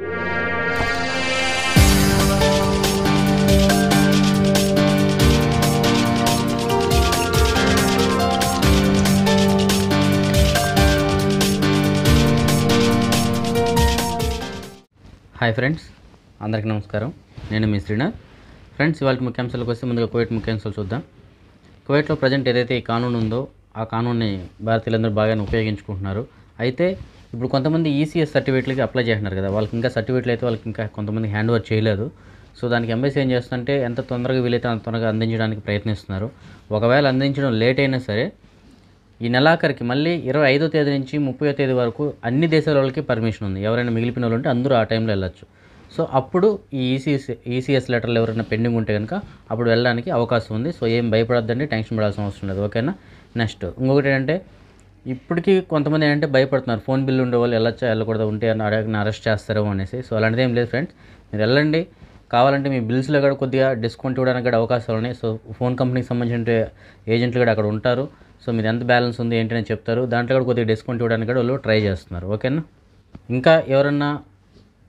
Hi friends అందరికీ నమస్కారం. నేను మీ శ్రీనాథ్. ఫ్రెండ్స్ ఇవాళ ముఖ్యాంశాలకు వస్తే ముందుగా కువైట్ ముఖ్యాంశాలు చూద్దాం. కువైట్లో ప్రజెంట్ ఏదైతే ఈ కానూన్ ఉందో ఆ కానూన్ని భారతీయులందరూ బాగానే ఉపయోగించుకుంటున్నారు. అయితే ఇప్పుడు కొంతమంది ఈసీఎస్ సర్టిఫికేట్లకి అప్లై చేస్తున్నారు కదా. వాళ్ళకి ఇంకా సర్టిఫికేట్లు అయితే వాళ్ళకి ఇంకా కొంతమంది హ్యాండ్ ఓవర్ చేయలేదు. సో దానికి ఎంబసీ ఏం చేస్తుందంటే ఎంత తొందరగా వీలైతే అంత తొందరగా అందించడానికి ప్రయత్నిస్తున్నారు. ఒకవేళ అందించడం లేట్ అయినా సరే ఈ నెలాఖరికి మళ్ళీ ఇరవై ఐదో తేదీ నుంచి ముప్పై తేదీ వరకు అన్ని దేశాల వాళ్ళకి పర్మిషన్ ఉంది. ఎవరైనా మిగిలిపిన వాళ్ళు ఉంటే అందరూ ఆ టైంలో వెళ్ళొచ్చు. సో అప్పుడు ఈ ఈసీఎస్ ఈసీఎస్ లెటర్లు ఎవరైనా పెండింగ్ ఉంటే కనుక అప్పుడు వెళ్ళడానికి అవకాశం ఉంది. సో ఏం భయపడద్దండి టెన్షన్ పడాల్సిన అవసరం లేదు. ఓకేనా? నెక్స్ట్ ఇంకొకటి ఏంటంటే ఇప్పటికీ కొంతమంది ఏంటంటే భయపడుతున్నారు. ఫోన్ బిల్లు ఉండే వాళ్ళు వెళ్ళొచ్చా వెళ్ళకూడదు ఉంటే అని అడగని అరెస్ట్ చేస్తారేమో అనేసి. సో అలాంటిది ఏం లేదు ఫ్రెండ్స్. మీరు వెళ్ళండి. కావాలంటే మీ బిల్స్లో కూడా కొద్దిగా డిస్కౌంట్ ఇవ్వడానికి కూడా అవకాశాలు ఉన్నాయి. సో ఫోన్ కంపెనీకి సంబంధించిన ఏజెంట్లు కూడా అక్కడ ఉంటారు. సో మీరు ఎంత బ్యాలెన్స్ ఉంది ఏంటి అని చెప్తారు. దాంట్లో కూడా కొద్దిగా డిస్కౌంట్ ఇవ్వడానికి కూడా వాళ్ళు ట్రై చేస్తున్నారు. ఓకేనా? ఇంకా ఎవరన్నా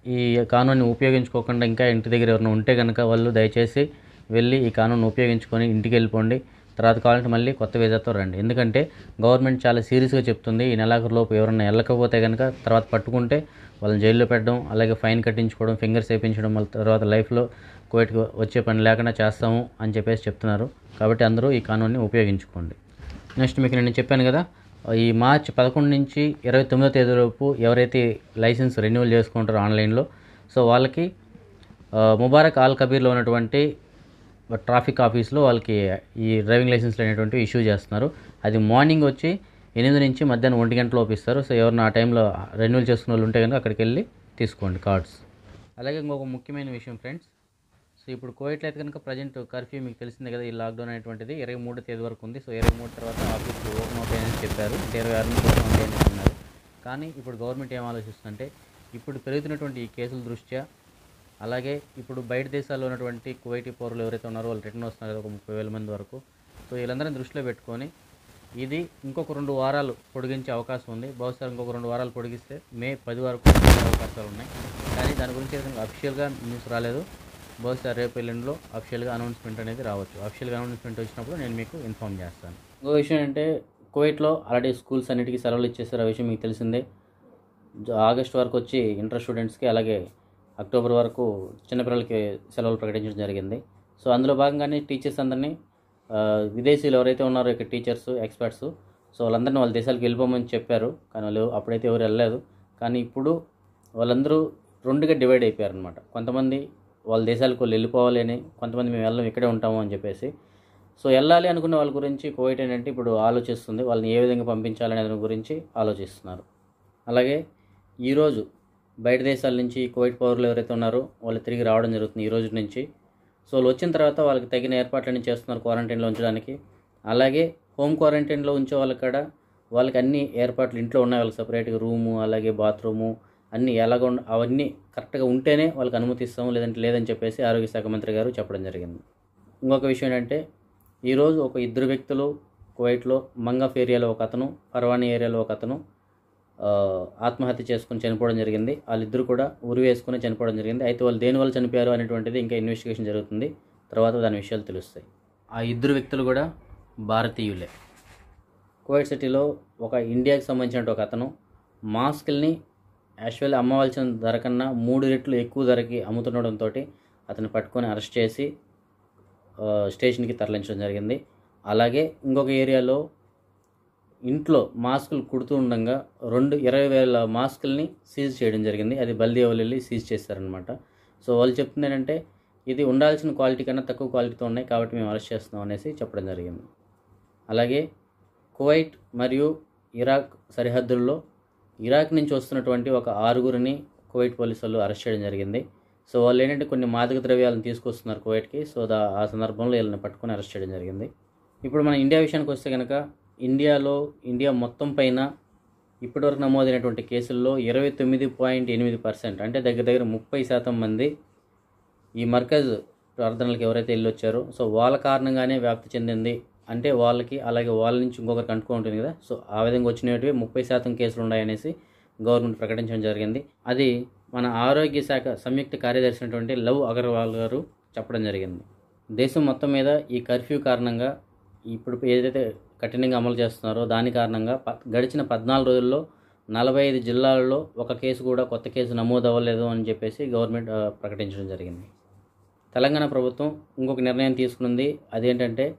ఈ కానూన్ని ఉపయోగించుకోకుండా ఇంకా ఇంటి దగ్గర ఎవరైనా ఉంటే కనుక వాళ్ళు దయచేసి వెళ్ళి ఈ కానూన్ని ఉపయోగించుకొని ఇంటికి వెళ్ళిపోండి. తర్వాత కావాలంటే మళ్ళీ కొత్త వీజాతో రండి. ఎందుకంటే గవర్నమెంట్ చాలా సీరియస్గా చెప్తుంది ఈ నెలాఖరులోపు ఎవరైనా వెళ్ళకపోతే కనుక తర్వాత పట్టుకుంటే వాళ్ళని జైల్లో పెట్టడం అలాగే ఫైన్ కట్టించుకోవడం ఫింగర్స్ వేయించడం తర్వాత లైఫ్లో కోవిడ్కి వచ్చే పని లేకుండా చేస్తాము అని చెప్పేసి చెప్తున్నారు. కాబట్టి అందరూ ఈ కానూన్ని ఉపయోగించుకోండి. నెక్స్ట్ మీకు నేను చెప్పాను కదా ఈ మార్చ్ పదకొండు నుంచి ఇరవై తొమ్మిదో తేదీ లోపు ఎవరైతే లైసెన్స్ రెన్యువల్ చేసుకుంటారో ఆన్లైన్లో సో వాళ్ళకి ముబారక్ ఆల్ కబీర్లో ఉన్నటువంటి ట్రాఫిక్ ఆఫీస్లో వాళ్ళకి ఈ డ్రైవింగ్ లైసెన్స్లు అనేటువంటివి ఇష్యూ చేస్తున్నారు. అది మార్నింగ్ వచ్చి ఎనిమిది నుంచి మధ్యాహ్నం ఒంటి గంటలోపు ఇస్తారు. సో ఎవరిన ఆ టైంలో రెన్యువల్ చేసుకున్న వాళ్ళు ఉంటే కనుక అక్కడికి వెళ్ళి తీసుకోండి కార్డ్స్. అలాగే ఇంకొక ముఖ్యమైన విషయం ఫ్రెండ్స్ సో ఇప్పుడు కోవిడ్లో అయితే కనుక ప్రజెంట్ కర్ఫ్యూ మీకు తెలిసిందే కదా ఈ లాక్డౌన్ అనేటువంటిది ఇరవై మూడు తేదీ వరకు ఉంది. సో ఇరవై మూడు తర్వాత ఆఫీస్ ఓపెన్ అవుతాయని చెప్పారు. అంటే ఇరవై ఆరు నుంచి ఓపెన్ అవుతాయని అన్నారు. కానీ ఇప్పుడు గవర్నమెంట్ ఏం ఆలోచిస్తుందంటే ఇప్పుడు పెరుగుతున్నటువంటి ఈ కేసుల దృష్ట్యా అలాగే ఇప్పుడు బయట దేశాల్లో ఉన్నటువంటి కువైటీ పౌరులు ఎవరైతే ఉన్నారో వాళ్ళు రిటర్న్ వస్తున్నారు ఒక ముప్పై వేల మంది వరకు. సో వీళ్ళందరినీ దృష్టిలో పెట్టుకొని ఇది ఇంకొక రెండు వారాలు పొడిగించే అవకాశం ఉంది. బహుశా ఇంకొక రెండు వారాలు పొడిగిస్తే మే పది వరకు అవకాశాలు ఉన్నాయి. కానీ దాని గురించి అఫిషియల్గా న్యూస్ రాలేదు. బహుశా రేపు ఎల్లుండిలో అఫిషియల్గా అనౌన్స్మెంట్ అనేది రావచ్చు. అఫిషియల్గా అనౌన్స్మెంట్ వచ్చినప్పుడు నేను మీకు ఇన్ఫామ్ చేస్తాను. ఇంకో విషయం అంటే కువైట్లో ఆల్రెడీ స్కూల్స్ అన్నిటికీ సెలవులు ఇచ్చేసారు ఆ విషయం మీకు తెలిసిందే. ఆగస్ట్ వరకు వచ్చి ఇంటర్ స్టూడెంట్స్కి అలాగే అక్టోబర్ వరకు చిన్నపిల్లలకి సెలవులు ప్రకటించడం జరిగింది. సో అందులో భాగంగానే టీచర్స్ అందరినీ విదేశీయులు ఎవరైతే ఉన్నారో ఇక్కడ టీచర్స్ ఎక్స్పర్ట్స్ సో వాళ్ళందరినీ వాళ్ళ దేశాలకు వెళ్ళిపోమని చెప్పారు. కానీ వాళ్ళు అప్పుడైతే ఎవరు వెళ్ళలేదు. కానీ ఇప్పుడు వాళ్ళందరూ రెండుగా డివైడ్ అయిపోయారు అనమాట కొంతమంది వాళ్ళ దేశాలకు వాళ్ళు వెళ్ళిపోవాలి అని కొంతమంది మేము వెళ్ళం ఇక్కడే ఉంటాము అని చెప్పేసి. సో వెళ్ళాలి అనుకున్న వాళ్ళ గురించి కోవిడ్ ఏంటంటే ఇప్పుడు ఆలోచిస్తుంది. వాళ్ళని ఏ విధంగా పంపించాలనే దాని గురించి ఆలోచిస్తున్నారు. అలాగే ఈరోజు బయట దేశాల నుంచి కోవిడ్ పౌరులు ఎవరైతే ఉన్నారో వాళ్ళు తిరిగి రావడం జరుగుతుంది ఈ రోజు నుంచి. సో వాళ్ళు వచ్చిన తర్వాత వాళ్ళకి తగిన ఏర్పాట్లన్నీ చేస్తున్నారు క్వారంటైన్లో ఉంచడానికి. అలాగే హోమ్ క్వారంటైన్లో ఉంచే వాళ్ళకి కూడా వాళ్ళకి అన్ని ఏర్పాట్లు ఇంట్లో ఉన్నాయి వాళ్ళకి సపరేట్గా రూము అలాగే బాత్రూము అన్నీ ఎలాగ అవన్నీ కరెక్ట్గా ఉంటేనే వాళ్ళకి అనుమతిస్తాము లేదంటే లేదని చెప్పేసి ఆరోగ్య శాఖ మంత్రి గారు చెప్పడం జరిగింది. ఇంకొక విషయం ఏంటంటే ఈరోజు ఒక ఇద్దరు వ్యక్తులు కువైట్లో మంగఫ్ ఏరియాలో ఒక అతను పర్వాణి ఏరియాలో ఒక అతను ఆత్మహత్య చేసుకుని చనిపోవడం జరిగింది. వాళ్ళిద్దరు కూడా ఉరి వేసుకుని చనిపోవడం జరిగింది. అయితే వాళ్ళు దేని వల్ల చనిపోయారు అనేటువంటిది ఇంకా ఇన్వెస్టిగేషన్ జరుగుతుంది. తర్వాత దాని విషయాలు తెలుస్తాయి. ఆ ఇద్దరు వ్యక్తులు కూడా భారతీయులే. కువైట్ సిటీలో ఒక ఇండియాకి సంబంధించిన ఒక అతను. మాస్కుల్ని యాక్చువల్లీ అమ్మవలసిన ధర కన్నా మూడు రెట్లు ఎక్కువ ధరకి అమ్ముతుండడంతో అతను పట్టుకొని అరెస్ట్ చేసి స్టేషన్కి తరలించడం జరిగింది. అలాగే ఇంకొక ఏరియాలో ఇంట్లో మాస్కులు కుడుతూ ఉండగా రెండు ఇరవై వేల మాస్కుల్ని సీజ్ చేయడం జరిగింది. అది బల్దీ వాళ్ళు వెళ్ళి సీజ్ చేశారనమాట సో వాళ్ళు చెప్తుంది ఏంటంటే ఇది ఉండాల్సిన క్వాలిటీ కన్నా తక్కువ క్వాలిటీతో ఉన్నాయి కాబట్టి మేము అరెస్ట్ చేస్తున్నాం అనేసి చెప్పడం జరిగింది. అలాగే కువైట్ మరియు ఇరాక్ సరిహద్దుల్లో ఇరాక్ నుంచి వస్తున్నటువంటి ఒక ఆరుగురిని కువైట్ పోలీసులు అరెస్ట్ చేయడం జరిగింది. సో వాళ్ళు ఏంటంటే కొన్ని మాదక ద్రవ్యాలను తీసుకొస్తున్నారు కువైట్కి. సో దా ఆ సందర్భంలో వీళ్ళని పట్టుకొని అరెస్ట్ చేయడం జరిగింది. ఇప్పుడు మన ఇండియా విషయానికి వస్తే కనుక ఇండియాలో ఇండియా మొత్తం పైన ఇప్పటివరకు నమోదైనటువంటి కేసుల్లో ఇరవై తొమ్మిది పాయింట్ ఎనిమిది పర్సెంట్ అంటే దగ్గర దగ్గర ముప్పై శాతం మంది ఈ మర్కజ్ ప్రార్థనలకు ఎవరైతే వెళ్ళొచ్చారో సో వాళ్ళ కారణంగానే వ్యాప్తి చెందింది. అంటే వాళ్ళకి అలాగే వాళ్ళ నుంచి ఇంకొకరికి అంటుకో ఉంటుంది కదా సో ఆ విధంగా వచ్చినవి ముప్పై శాతం కేసులు ఉన్నాయనేసి గవర్నమెంట్ ప్రకటించడం జరిగింది. అది మన ఆరోగ్య శాఖ సంయుక్త కార్యదర్శి అయినటువంటి లవ్ అగర్వాల్ గారు చెప్పడం జరిగింది. దేశం మొత్తం మీద ఈ కర్ఫ్యూ కారణంగా ఇప్పుడు ఏదైతే కఠినంగా అమలు చేస్తున్నారో దాని కారణంగా గడిచిన పద్నాలుగు రోజుల్లో నలభై ఐదు జిల్లాలలో ఒక కేసు కూడా కొత్త కేసు నమోదు అవ్వలేదు అని చెప్పేసి గవర్నమెంట్ ప్రకటించడం జరిగింది. తెలంగాణ ప్రభుత్వం ఇంకొక నిర్ణయం తీసుకుంది. అదేంటంటే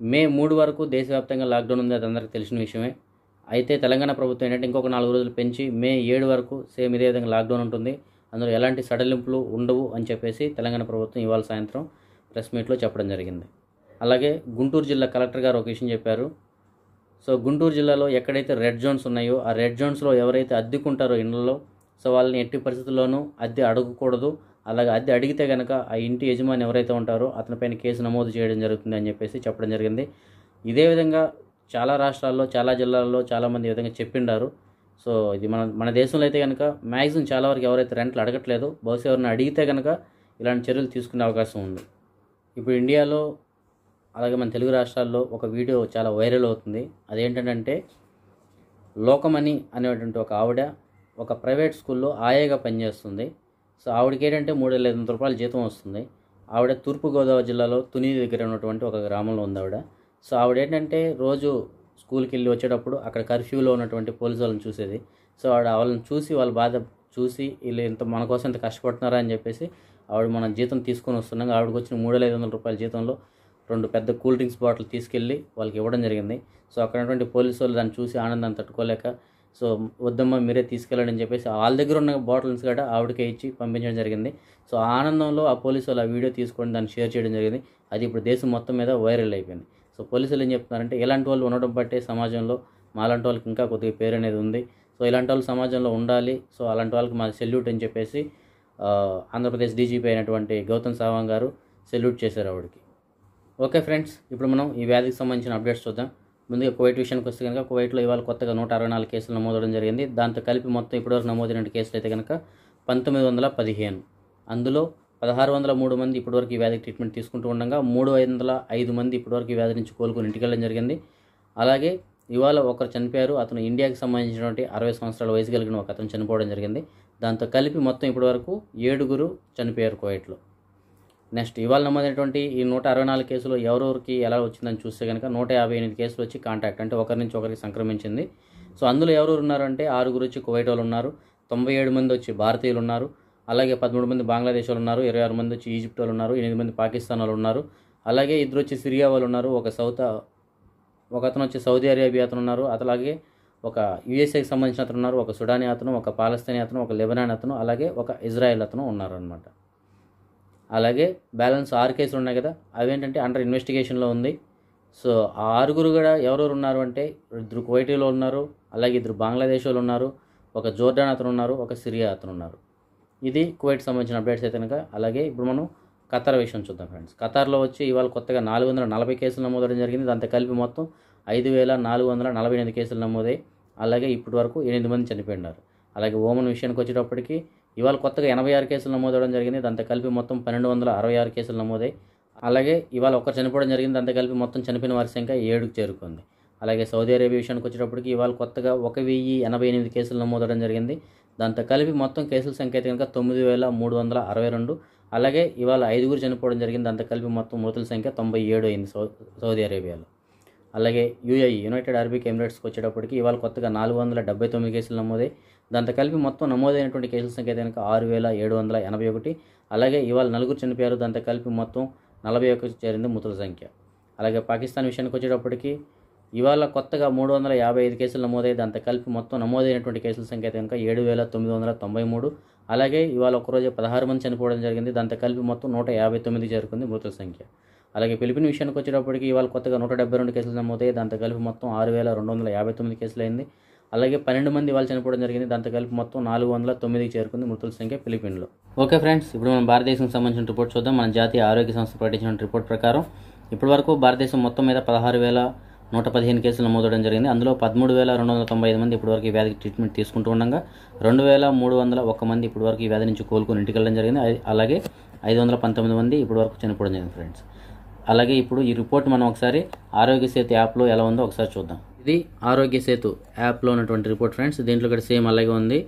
మే మూడు వరకు దేశవ్యాప్తంగా లాక్డౌన్ ఉంది. అది అందరికీ తెలిసిన విషయమే. అయితే తెలంగాణ ప్రభుత్వం ఏంటంటే ఇంకొక నాలుగు రోజులు పెంచి మే ఏడు వరకు సేమ్ ఇదే విధంగా లాక్డౌన్ ఉంటుంది. అందులో ఎలాంటి సడలింపులు ఉండవు అని చెప్పేసి తెలంగాణ ప్రభుత్వం ఇవాళ సాయంత్రం ప్రెస్ మీట్లో చెప్పడం జరిగింది. అలాగే గుంటూరు జిల్లా కలెక్టర్ గారు ఒక విషయం చెప్పారు. సో గుంటూరు జిల్లాలో ఎక్కడైతే రెడ్ జోన్స్ ఉన్నాయో ఆ రెడ్ జోన్స్లో ఎవరైతే అద్దెకుంటారో ఇండ్లలో సో వాళ్ళని ఎట్టి పరిస్థితుల్లోనూ అద్దె అడగకూడదు. అలాగే అద్దె అడిగితే కనుక ఆ ఇంటి యజమాని ఎవరైతే ఉంటారో అతనిపైన కేసు నమోదు చేయడం జరుగుతుంది అని చెప్పేసి చెప్పడం జరిగింది. ఇదే విధంగా చాలా రాష్ట్రాల్లో చాలా జిల్లాల్లో చాలామంది ఈ విధంగా చెప్పిండారు. సో ఇది మన మన దేశంలో అయితే కనుక మ్యాక్సిమం చాలా వరకు ఎవరైతే రెంట్లు అడగట్లేదు బహుశా ఎవరిని అడిగితే కనుక ఇలాంటి చర్యలు తీసుకునే అవకాశం ఉంది. ఇప్పుడు ఇండియాలో అలాగే మన తెలుగు రాష్ట్రాల్లో ఒక వీడియో చాలా వైరల్ అవుతుంది. అదేంటంటే లోకమణి అనేటువంటి ఒక ఆవిడ ఒక ప్రైవేట్ స్కూల్లో ఆయాగా పనిచేస్తుంది. సో ఆవిడకి ఏంటంటే మూడు వేల ఐదు వందల రూపాయల జీతం వస్తుంది. ఆవిడ తూర్పుగోదావరి జిల్లాలో తుని దగ్గర ఉన్నటువంటి ఒక గ్రామంలో ఉంది ఆవిడ. సో ఆవిడ ఏంటంటే రోజు స్కూల్కి వెళ్ళి వచ్చేటప్పుడు అక్కడ కర్ఫ్యూలో ఉన్నటువంటి పోలీసు వాళ్ళని చూసేది. సో ఆవిడ వాళ్ళని చూసి వాళ్ళ బాధ చూసి వీళ్ళు ఇంత మన కోసం ఇంత కష్టపడుతున్నారా అని చెప్పేసి ఆవిడ మనం జీతం తీసుకొని వస్తున్నాం ఆవిడకి వచ్చిన మూడు వేల ఐదు వందల రూపాయల జీతంలో రెండు పెద్ద కూల్ డ్రింక్స్ బాటిల్ తీసుకెళ్ళి వాళ్ళకి ఇవ్వడం జరిగింది. సో అక్కడ పోలీసు వాళ్ళు దాన్ని చూసి ఆనందాన్ని తట్టుకోలేక సో వద్దమ్మా మీరే తీసుకెళ్ళండి అని చెప్పేసి వాళ్ళ దగ్గర ఉన్న బాటిల్స్ కూడా ఆవిడకే ఇచ్చి పంపించడం జరిగింది. సో ఆనందంలో ఆ పోలీసు వాళ్ళు ఆ వీడియో తీసుకొని దాన్ని షేర్ చేయడం జరిగింది. అది ఇప్పుడు దేశం మొత్తం మీద వైరల్ అయిపోయింది. సో పోలీసులు ఏం చెప్తున్నారంటే ఇలాంటి వాళ్ళు ఉండడం బట్టే సమాజంలో మాలాంటి వాళ్ళకి ఇంకా కొద్దిగా పేరు అనేది ఉంది. సో ఇలాంటి వాళ్ళు సమాజంలో ఉండాలి. సో అలాంటి వాళ్ళకి మా సెల్యూట్ అని చెప్పేసి ఆంధ్రప్రదేశ్ డీజీపీ అయినటువంటి గౌతమ్ సావాంగ్ గారు సెల్యూట్ చేశారు ఆవిడకి. ఓకే ఫ్రెండ్స్ ఇప్పుడు మనం ఈ వ్యాధికి సంబంధించిన అప్డేట్స్ చూద్దాం. ముందుగా కువైట్ విషయానికి వస్తే కనుక కువైట్లో ఇవాళ కొత్తగా నూట అరవై నాలుగు కేసులు నమోదవడం జరిగింది. దాంతో కలిపి మొత్తం ఇప్పటివరకు నమోదైన కేసులు అయితే కనుక పంతొమ్మిది వందల పదిహేను. అందులో పదహారు వందల మూడు మంది ఇప్పటివరకు ఈ వ్యాధికి ట్రీట్మెంట్ తీసుకుంటూ ఉండగా మూడు వందల ఐదు మంది ఇప్పటివరకు ఈ వ్యాధి నుంచి కోలుకొని ఇంటికి వెళ్ళడం జరిగింది. అలాగే ఇవాళ ఒకరు చనిపోయారు. అతను ఇండియాకి సంబంధించినటువంటి అరవై సంవత్సరాల వయసు కలిగిన ఒక అతను చనిపోవడం జరిగింది. దాంతో కలిపి మొత్తం ఇప్పటివరకు ఏడుగురు చనిపోయారు కువైట్లో. నెక్స్ట్ ఇవాళ నమోదైనటువంటి ఈ నూట అరవై నాలుగు కేసులు ఎవరెవరికి ఎలా వచ్చిందని చూస్తే కనుక నూట యాభై ఎనిమిది కేసులు వచ్చి కాంటాక్ట్ అంటే ఒకరి నుంచి ఒకరికి సంక్రమించింది. సో అందులో ఎవరెవరు ఉన్నారంటే ఆరుగురు వచ్చి కువైట్ వాళ్ళు ఉన్నారు తొంభై ఏడు మంది వచ్చి భారతీయులు ఉన్నారు అలాగే పదమూడు మంది బంగ్లాదేశ్ వాళ్ళు ఉన్నారు ఇరవై ఆరు మంది వచ్చి ఈజిప్ట్ వాళ్ళు ఉన్నారు ఎనిమిది మంది పాకిస్తాన్ వాళ్ళు ఉన్నారు అలాగే ఇద్దరు వచ్చి సిరియా వాళ్ళు ఉన్నారు ఒక సౌత్ ఒక అతను వచ్చి సౌదీ అరేబియా అతను ఉన్నారు అలాగే ఒక యుఎస్ఏకి సంబంధించిన అతను ఉన్నారు ఒక సుడానీ అతను ఒక పాలస్తీనీ అతను ఒక లెబనాన్ అతను అలాగే ఒక ఇజ్రాయెల్ అతను ఉన్నారు అనమాట అలాగే బ్యాలెన్స్ ఆరు కేసులు ఉన్నాయి కదా అవేంటంటే అండర్ ఇన్వెస్టిగేషన్లో ఉంది. సో ఆ ఆరుగురు కూడా ఎవరెవరు ఉన్నారు అంటే ఇద్దరు కువైటీలో ఉన్నారు అలాగే ఇద్దరు బంగ్లాదేశ్ వాళ్ళు ఉన్నారు ఒక జోర్డాన్ అతను ఉన్నారు ఒక సిరియా అతను ఉన్నారు. ఇది కువైట్ సంబంధించిన అప్డేట్స్ అయితే కనుక అలాగే ఇప్పుడు మనం ఖతార్ విషయం చూద్దాం ఫ్రెండ్స్ ఖతార్లో వచ్చి ఇవాళ కొత్తగా నాలుగు వందల నలభై కేసులు నమోదవడం జరిగింది. దాంతో కలిపి మొత్తం ఐదు వేల నాలుగు వందల నలభై ఎనిమిది కేసులు నమోదాయి అలాగే ఇప్పటి వరకు ఎనిమిది మంది చనిపోయినారు. అలాగే ఓమన్ విషయానికి వచ్చేటప్పటికి ఇవాళ కొత్తగా ఎనభై ఆరు కేసులు నమోదవడం జరిగింది. దాంతో కలిపి మొత్తం పన్నెండు వందల అరవై ఆరు కేసులు నమోదాయి అలాగే ఇవాళ ఒకరు చనిపోవడం జరిగింది. దాంతో కలిపి మొత్తం చనిపోయిన వారి సంఖ్య ఏడుకు చేరుకుంది. అలాగే సౌదీ అరేబియా విషయానికి వచ్చేటప్పటికి ఇవాళ కొత్తగా ఒక వెయ్యి ఎనభై ఎనిమిది కేసులు నమోదవడం జరిగింది. దాంతో కలిపి మొత్తం కేసుల సంఖ్య అయితే కనుక తొమ్మిది వేల మూడు వందల అరవై రెండు అలాగే ఇవాళ ఐదుగురు చనిపోవడం జరిగింది. దాంతో కలిపి మొత్తం మృతుల సంఖ్య తొంభై ఏడు అయింది సౌ సౌదీ అరేబియాలో. అలాగే యూఏఈ యునైటెడ్ అరబిక్ ఎమిరేట్స్కి వచ్చేటప్పటికి ఇవాళ కొత్తగా నాలుగు వందల డెబ్బై తొమ్మిది కేసులు నమోదై దాంతో కలిపి మొత్తం నమోదైనటువంటి కేసుల సంఖ్య కనుక ఆరు వేల ఏడు వందల ఎనభై ఒకటి. అలాగే ఇవాళ నలుగురు చనిపోయారు. దాంతో కలిపి మొత్తం నలభై ఒకటి చేరింది మృతుల సంఖ్య. అలాగే పాకిస్తాన్ విషయానికి వచ్చేటప్పటికి ఇవాళ కొత్తగా మూడు వందల యాభై ఐదు కేసులు నమోదయ్యి దాంతో కలిపి మొత్తం నమోదైనటువంటి కేసుల సంఖ్య కనుక ఏడు వేల తొమ్మిది వందల తొంభై మూడు. అలాగే ఇవాళ ఒకరోజు పదహారు మంది చనిపోవడం జరిగింది. దాంతో కలిపి మొత్తం నూట యాభై తొమ్మిది చేరుకుంది మృతుల సంఖ్య. అలాగే పిలిపిన విషయానికి వచ్చేటప్పటికి ఇవాళ కొత్తగా నూట డెబ్బై రెండు కేసులు నమోదయ్యాయి. దాంతో కలిపి మొత్తం ఆరు వేల రెండు వందల యాభై తొమ్మిది కేసులు అయింది. అలాగే పన్నెండు మంది వాళ్ళు చనిపోవడం జరిగింది. దాంతో కలిపి మొత్తం నాలుగు వందల తొమ్మిదికి చేరుకుంది మృతుల సంఖ్య ఫిలిపిన్లో. ఓకే ఫ్రెండ్స్ ఇప్పుడు మనం భారతదేశం సంబంధించిన రిపోర్ట్ చూద్దాం. మన జాతీయ ఆరోగ్య సంస్థ ప్రకటించిన రిపోర్ట్ ప్రకారం ఇప్పటివరకు భారతదేశం మొత్తం మీద పదహారు వేల నూట పదిహేను కేసులు నమోదవడం జరిగింది. అందులో పదమూడు వేల రెండు వందల తొంభై ఐదు మంది ఇప్పటివరకు ఈ వ్యాధికి ట్రీట్మెంట్ తీసుకుంటూ ఉండగా రెండు వేల మూడు వందల ఒక్క మంది ఇప్పటివరకు ఈ వ్యాధి నుంచి కోలుకొని ఇంటికి వెళ్ళడం జరిగింది. అలాగే ఐదు వందల పంతొమ్మిది మంది ఇప్పటివరకు చనిపోవడం జరిగింది ఫ్రెండ్స్. అలాగే ఇప్పుడు ఈ రిపోర్ట్ మనం ఒకసారి ఆరోగ్య సేతు యాప్లో ఎలా ఉందో ఒకసారి చూద్దాం. ఇది ఆరోగ్య సేతు యాప్లో ఉన్నటువంటి రిపోర్ట్ ఫ్రెండ్స్. దీంట్లో కూడా సేమ్ అలాగే ఉంది.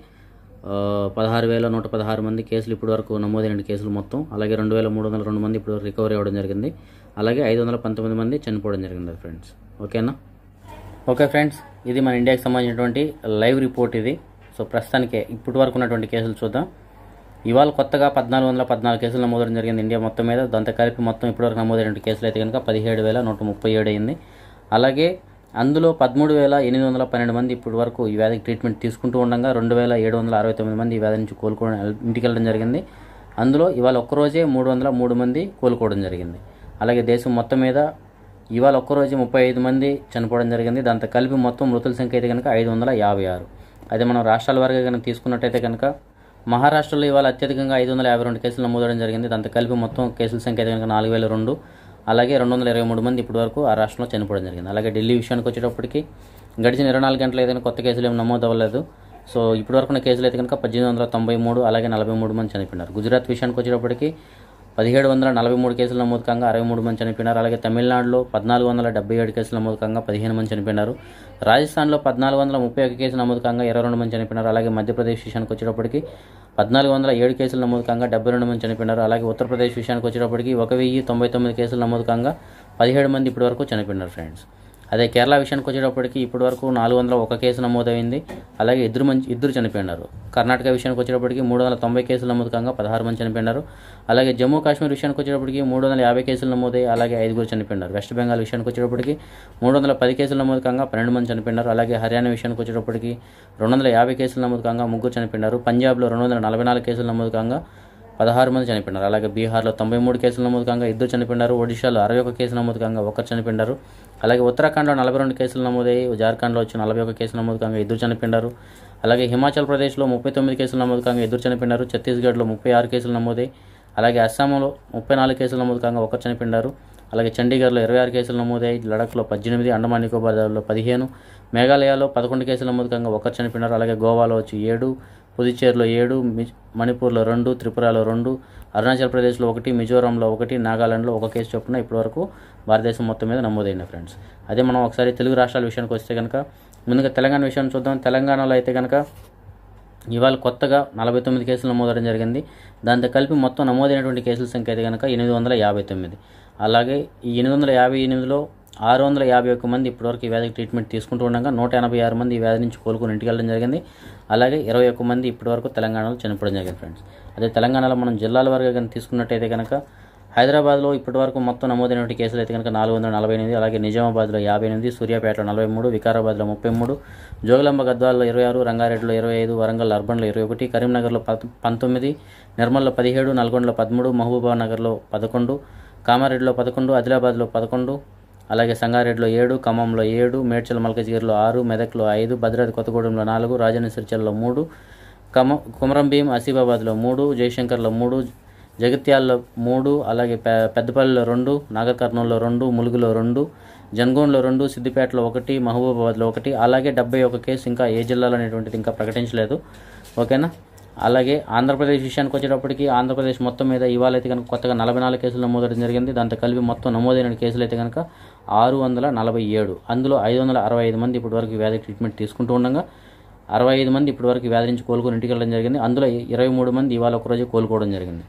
పదహారు వేల నూట పదహారు మంది కేసులు ఇప్పటి వరకు నమోదైన కేసులు మొత్తం. అలాగే రెండు వేల మూడు వందల రెండు మంది ఇప్పుడు రికవరీ అవ్వడం జరిగింది. అలాగే ఐదు వందల పంతొమ్మిది మంది చనిపోవడం జరిగింది ఫ్రెండ్స్. ఓకేనా? ఓకే ఫ్రెండ్స్ ఇది మన ఇండియాకి సంబంధించినటువంటి లైవ్ రిపోర్ట్ ఇది. సో ప్రస్తుతానికే ఇప్పటి వరకు ఉన్నటువంటి కేసులు చూద్దాం. ఇవాళ కొత్తగా పద్నాలుగు వందల పద్నాలుగు కేసులు నమోదడం జరిగింది ఇండియా మొత్తం మీద. దాంతో కలిపి మొత్తం ఇప్పటివరకు నమోదైన కేసులు అయితే కనుక పదిహేడు వేల నూట ముప్పై ఏడు అయింది. అలాగే అందులో పదమూడు వేల ఎనిమిది వందల పన్నెండు మంది ఇప్పటి వరకు ఈ వ్యాధికి ట్రీట్మెంట్ తీసుకుంటూ ఉండగా రెండు వేల ఏడు వందల అరవై తొమ్మిది మంది ఈ వ్యాధి నుంచి కోలుకోవడం ఇంటికి వెళ్ళడం జరిగింది. అందులో ఇవాళ ఒక్కరోజే మూడు వందల మూడు మంది కోలుకోవడం జరిగింది. అలాగే దేశం మొత్తం మీద ఇవాళ ఒక్కరోజు ముప్పై ఐదు మంది చనిపోవడం జరిగింది. దాంతో కలిపి మొత్తం మృతుల సంఖ్య అయితే కనుక ఐదు వందల యాభై ఆరు. అదే మనం రాష్ట్రాల వారిగా కనుక తీసుకున్నట్టయితే కనుక మహారాష్ట్రలో ఇవాళ అత్యధికంగా ఐదు వందల యాభై రెండు కేసులు నమోదవడం జరిగింది. దాంతో కలిపి మొత్తం కేసుల సంఖ్య అయితే కనుక నాలుగు వేల రెండు. అలాగే రెండు వందల ఇరవై మూడు మంది ఇప్పటివరకు ఆ రాష్ట్రంలో చనిపోవడం జరిగింది. అలాగే ఢిల్లీ విషయానికి వచ్చేటప్పటికి గడిచిన ఇరవై నాలుగు గంటలు ఏదైనా కొత్త కేసులు ఏమి నమోదు అవ్వలేదు సో ఇప్పటి వరకు ఉన్న కేసులు అయితే కనుక పద్దెనిమిది వందల తొంభై మూడు అలాగే నలభై మూడు మంది చనిపోయినారు. గుజరాత్ విషయానికి వచ్చేటప్పటికి పదిహేడు వందల నలభై మూడు కేసులు నమోదు కాగా అరవై మూడు మంది చనిపోయినారు. అలాగే తమిళనాడులో పద్నాలుగు వందల డెబ్బై ఏడు కేసులు నమోదు కాగా పదిహేను మంది చనిపోయినారు. రాజస్థాన్లో పద్నాలుగు వందల ముప్పై ఒక కేసులు నమోదు కాగా ఇరవై రెండు మంది చనిపోయినారు. అలాగే మధ్యప్రదేశ్ విషయానికి వచ్చేటప్పటికి పద్నాలుగు వందల ఏడు కేసులు నమోదు కాగా డెబ్బై రెండు మంది చనిపోయినారు. అలాగే ఉత్తరప్రదేశ్ విషయానికి వచ్చేటప్పటికి ఒక వెయ్యి తొంభై తొమ్మిది కేసులు నమోదు కాగా పదిహేడు మంది ఇప్పటి వరకు చనిపోయినారు ఫ్రెండ్స్. అదే కేరళ విషయానికి వచ్చేటప్పటికి ఇప్పటి వరకు నాలుగు వందల ఒక కేసు నమోదైంది. అలాగే ఇద్దరు మంచి ఇద్దరు చనిపోయినారు. కర్ణాటక విషయానికి వచ్చేటప్పటికి మూడు వందల తొంభై కేసులు నమోదు కాగా పదహారు మంది చనిపోయినారు. అలాగే జమ్మూ కాశ్మీర్ విషయానికి వచ్చేటప్పటికి మూడు వందల యాభై కేసులు నమోదై అలాగే ఐదుగురు చనిపోయినారు. వెస్ట్ బెంగాల్ విషయానికి వచ్చేటప్పటికి మూడు వందల పది కేసులు నమోదు కాగా పన్నెండు మంది చనిపోయినారు. అలాగే హర్యానా విషయానికి వచ్చేటప్పటికి రెండు వందల యాభై కేసులు నమోదు కాగా ముగ్గురు చనిపోయినారు. పంజాబ్లో రెండు వందల నలభై నాలుగు కేసులు నమోదు కాగా పదహారు మంది చనిపోయినారు. అలాగే బీహార్లో తొంభై మూడు కేసులు నమోదు కాగా ఇద్దరు చనిపోయినారు. ఒడిశాలో అరవై ఒక కేసులు నమోదు కాగా ఒకరు చనిపోయినారు. అలాగే ఉత్తరాఖండ్లో నలభై రెండు కేసులు నమోదయ్యి జార్ఖండ్లో వచ్చి నలభై ఒక కేసులు నమోదు కాగా ఇద్దరు చనిపోయినారు. అలాగే హిమాచల్ ప్రదేశ్లో ముప్పై తొమ్మిది కేసులు నమోదు కాగా ఇద్దరు చనిపోయినారు. ఛత్తీస్గఢ్లో ముప్పై ఆరు కేసులు నమోదై అలాగే అస్సాంలో ముప్పై నాలుగు కేసులు నమోదు కాగా ఒకరు చనిపోయినారు. అలాగే చండీగఢ్లో ఇరవై ఆరు కేసులు నమోదయ్యి లడఖ్లో పద్దెనిమిది అండమాన్ నికోబార్లో పదిహేను మేఘాలయలో పదకొండు కేసులు నమోదు కాగా ఒకరు చనిపోయినారు. అలాగే గోవాలో వచ్చి ఏడు పుదుచ్చేరిలో ఏడు మణిపూర్లో రెండు త్రిపురలో రెండు అరుణాచల్ ప్రదేశ్లో ఒకటి మిజోరాంలో ఒకటి నాగాలాండ్లో ఒక కేసు చొప్పున ఇప్పటివరకు భారతదేశం మొత్తం మీద నమోదైన ఫ్రెండ్స్. అదే మనం ఒకసారి తెలుగు రాష్ట్రాల విషయానికి వస్తే కనుక ముందుగా తెలంగాణ విషయాన్ని చూద్దాం. తెలంగాణలో అయితే కనుక ఇవాళ కొత్తగా నలభై తొమ్మిది కేసులు నమోదవడం జరిగింది. దాంతో కలిపి మొత్తం నమోదైనటువంటి కేసుల సంఖ్య అయితే కనుక ఎనిమిది వందల యాభై తొమ్మిది. అలాగే ఈ ఎనిమిది వందల యాభై ఎనిమిదిలో ఆరు వందల యాభై ఒక్క మంది ఇప్పటివరకు ఈ వ్యాధికి ట్రీట్మెంట్ తీసుకుంటూ ఉండగా నూట ఎనభై ఆరు మంది ఈ వ్యాధి నుంచి కోలుకుని ఇంటికి వెళ్ళడం జరిగింది. అలాగే ఇరవై ఒక్క మంది ఇప్పటివరకు తెలంగాణలో చనిపోవడం జరిగింది ఫ్రెండ్స్ అదే తెలంగాణలో మనం జిల్లాల వరకు కనుక తీసుకున్నట్టయితే కనుక హైదరాబాద్లో ఇప్పటివరకు మొత్తం నమోదైనటువంటి కేసులు అయితే కనుక నాలుగు వందల నలభై ఎనిమిది అలాగే నిజామాబాద్లో యాభై ఎనిమిది సూర్యాపేటలో నలభై మూడు వికారాబాద్లో ముప్పై మూడు జోగులాంబ గద్వాల్లో ఇరవై ఆరు రంగారెడ్డిలో ఇరవై ఐదు వరంగల్ అర్బన్లో ఇరవై ఒకటి కరీంనగర్లో పంతొమ్మిది నిర్మల్లో పదిహేడు నల్గొండలో పదమూడు మహబూబానగర్లో పదకొండు కామారెడ్డిలో పదకొండు ఆదిలాబాద్లో పదకొండు అలాగే సంగారెడ్డిలో ఏడు ఖమ్మంలో ఏడు మేడ్చల్ మల్కజిగిరిలో ఆరు మెదక్లో ఐదు భద్రాద్రి కొత్తగూడెంలో నాలుగు రాజన్న సిరిచల్లో మూడు కమ కుమరంభీం ఆసిఫాబాద్లో మూడు జయశంకర్లో మూడు జగిత్యాల్లో మూడు అలాగే పె పెద్దపల్లిలో రెండు నాగర్ కర్నూలులో రెండు ములుగులో రెండు జన్గోన్లో రెండు సిద్దిపేటలో ఒకటి మహబూబాబాద్లో ఒకటి అలాగే డెబ్బై ఒక కేసు ఇంకా ఏ జిల్లాలో అనేటువంటిది ఇంకా ప్రకటించలేదు. ఓకేనా? అలాగే ఆంధ్రప్రదేశ్ విషయానికి వచ్చేటప్పటికి ఆంధ్రప్రదేశ్ మొత్తం మీద ఇవాళ అయితే కనుక కొత్తగా నలభై నాలుగు కేసులు నమోదవడం జరిగింది. దాంతో కలిపి మొత్తం నమోదైన కేసులు అయితే కనుక ఆరు వందల నలభై ఏడు అందులో ఐదు వందల అరవై ఐదు మంది ఇప్పటివరకు వ్యాధి ట్రీట్మెంట్ తీసుకుంటూ ఉండగా అరవై ఐదు మంది ఇప్పటివరకు వ్యాధి నుంచి కోలుకొని ఇంటికి వెళ్ళడం జరిగింది. అందులో ఇరవై మూడు మంది ఇవాళ ఒకరోజు కోలుకోవడం జరిగింది.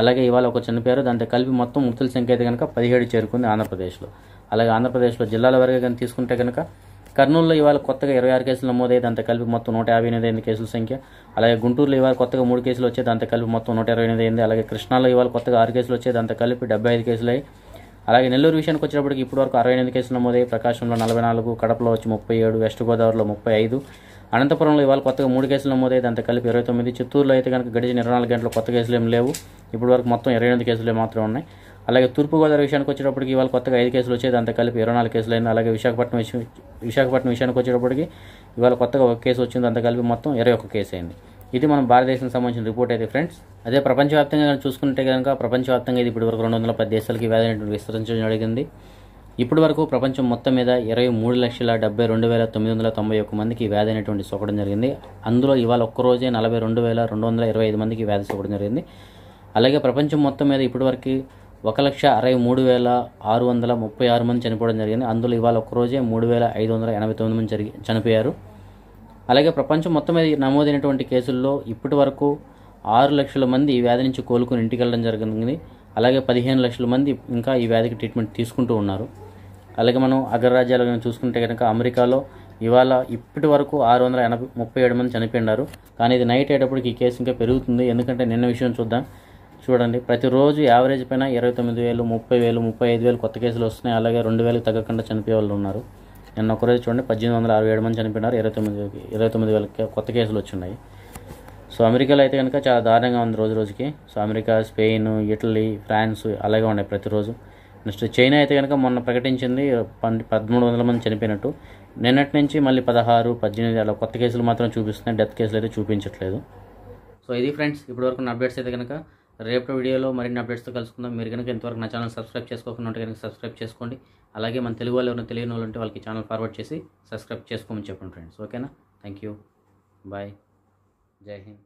అలాగే ఇవాళ ఒక చనిపోయారు దాంతో కలిపి మొత్తం మృతుల సంఖ్య అయితే కనుక పదిహేడు చేరుకుంది ఆంధ్రప్రదేశ్లో. అలాగే ఆంధ్రప్రదేశ్లో జిల్లాల వరకు కనుక తీసుకుంటే కనుక కర్నూలులో ఇవాళ కొత్తగా ఇరవై ఆరు కేసులు నమోదయ్యి దాంతో కలిపి మొత్తం నూట యాభై ఎనిమిది అయింది కేసుల సంఖ్య. అలాగే గుంటూరులో ఇవాళ కొత్తగా మూడు కేసులు వచ్చాయి. దాంతో కలిపి మొత్తం నూట ఇరవై ఎనిమిది అయింది. అలాగే కృష్ణాలో ఇవాళ కొత్తగా ఆరు కేసులు వచ్చాయి. దాంతో కలిపి డెబ్బై ఐదు కేసులు అయ్యి అలాగే నెల్లూరు విషయానికి వచ్చేటప్పటికి ఇప్పటివరకు అరవై ఎనిమిది కేసులు నమోదయ్యి ప్రకాశంలో నలభై నాలుగు కడపలో వచ్చి ముప్పై ఏడు వెస్ట్ గోదావరిలో ముప్పై ఐదు అనంతపురంలో ఇవాళ కొత్తగా మూడు కేసులు నమోదయ్యి దాంతో కలిపి ఇరవై తొమ్మిది చిత్తూరులో అయితే కనుక గడిచిన ఇరవై నాలుగు గంటల కొత్త కేసులు ఏం లేవు. ఇప్పటి వరకు మొత్తం ఇరవై ఎనిమిది కేసులు మాత్రమే ఉన్నాయి. అలాగే తూర్పుగోదావరి విషయానికి వచ్చేటప్పటికి ఇవాళ కొత్తగా ఐదు కేసులు వచ్చేది అంత కలిపి ఇరవై నాలుగు కేసులు అయినా అలాగే విశాఖపట్నం విషయం విశాఖపట్నం విషయానికి వచ్చేటప్పటికి ఇవాళ కొత్తగా ఒక కేసు వచ్చింది. అంత కలిపి మొత్తం ఇరవై ఒక్క కేసు అయింది ఇది మనం భారతదేశం సంబంధించిన రిపోర్ట్ అయితే ఫ్రెండ్స్. అదే ప్రపంచవ్యాప్తంగా చూసుకుంటే కనుక ప్రపంచవ్యాప్తంగా ఇది ఇప్పటివరకు రెండు వందల పది దేశాలకి వ్యాధి అనేటువంటి విస్తరించడం జరిగింది. ఇప్పటి వరకు ప్రపంచం మొత్తం మీద ఇరవై మూడు లక్షల డెబ్బై రెండు వేల తొమ్మిది వందల తొంభై ఒక్క మందికి వ్యాధి అనేటువంటి సోకడం జరిగింది. అందులో ఇవాళ ఒక్కరోజే నలభై రెండు వేల రెండు వందల ఇరవై ఐదు మందికి వ్యాధి సోకడం జరిగింది. అలాగే ప్రపంచం మొత్తం మీద ఇప్పటివరకు ఒక లక్ష అరవై మూడు వేల ఆరు వందల ముప్పై ఆరు మంది చనిపోవడం జరిగింది. అందులో ఇవాళ ఒక్కరోజే మూడు వేల ఐదు వందల ఎనభై తొమ్మిది మంది జరిగి చనిపోయారు. అలాగే ప్రపంచం మొత్తం మీద నమోదైనటువంటి కేసుల్లో ఇప్పటి వరకు ఆరు లక్షల మంది ఈ వ్యాధి నుంచి కోలుకుని ఇంటికి వెళ్ళడం జరిగింది. అలాగే పదిహేను లక్షల మంది ఇంకా ఈ వ్యాధికి ట్రీట్మెంట్ తీసుకుంటూ ఉన్నారు. అలాగే మనం అగ్రరాజ్యాలు చూసుకుంటే కనుక అమెరికాలో ఇవాళ ఇప్పటి వరకు ఆరు వందల ఎనభై ముప్పై ఏడు మంది చనిపోయినారు. కానీ ఇది నైట్ అయ్యేటప్పటికి ఈ కేసు ఇంకా పెరుగుతుంది. ఎందుకంటే నిన్న విషయం చూద్దాం. చూడండి. ప్రతిరోజు యావరేజ్ పైన ఇరవై తొమ్మిది వేలు ముప్పై వేలు ముప్పై ఐదు వేలు కొత్త కేసులు వస్తున్నాయి. అలాగే రెండు వేలకు తగ్గకుండా చనిపోయే వాళ్ళు ఉన్నారు. నిన్న ఒకరోజు చూడండి పద్దెనిమిది వందల అరవై ఏడు మంది చనిపోయినారు. ఇరవై తొమ్మిది ఇరవై తొమ్మిది వేల కొత్త కేసులు వచ్చినాయి. సో అమెరికాలో అయితే కనుక చాలా దారుణంగా ఉంది రోజు రోజుకి. So America Spain Italy France అలాగే ఉన్నాయి ప్రతిరోజు. నెక్స్ట్ చైనా అయితే కనుక మొన్న ప్రకటించింది పదమూడు వందల మంది చనిపోయినట్టు. నిన్నటి నుంచి మళ్ళీ పదహారు పద్దెనిమిది అలా కొత్త కేసులు మాత్రం చూపిస్తున్నాయి. డెత్ కేసులు అయితే చూపించట్లేదు. సో ఇది ఫ్రెండ్స్ ఇప్పటివరకు ఉన్న అప్డేట్స్ అయితే కనుక రేపటి వీడియోలో మరిన్ని అప్డేట్స్తో కలుసుకుందాం. మీరు కనుక ఇంతవరకు నా ఛానల్ సబ్స్క్రైబ్ చేసుకోకుండా ఉంటే కనుక సబ్స్క్రైబ్ చేసుకోండి. అలాగే మన తెలుగు వాళ్ళు ఎవరైనా తెలియని వాళ్ళు ఉంటే వాళ్ళకి ఛానల్ ఫార్వర్డ్ చేసి సబ్స్క్రైబ్ చేసుకోమని చెప్పండి ఫ్రెండ్స్ ఓకేనా? థ్యాంక్ యూ బాయ్ జై హింద్.